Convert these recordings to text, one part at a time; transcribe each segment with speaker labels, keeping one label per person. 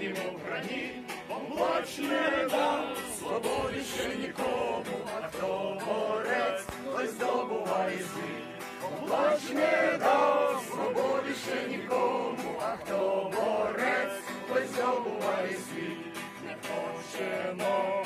Speaker 1: останньому броні, помочь не дам, свободи ще нікому, а хто борець, той здобуває злі. Помочь не дам, свободи ще нікому, а хто борець, той здобуває злі. Не хочемо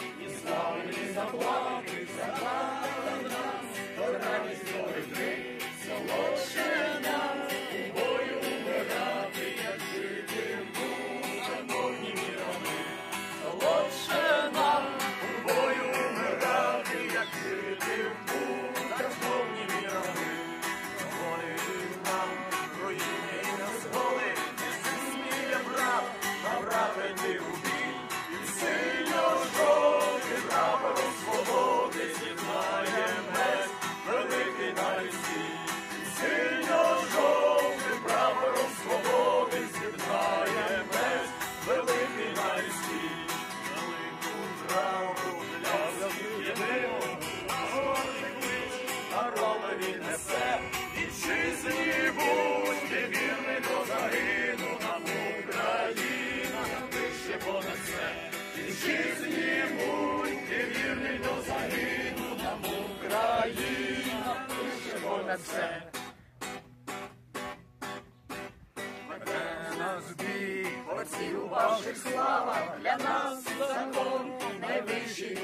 Speaker 1: Україна, пишемо на все. Оці у ваших славах для нас закон найвищий.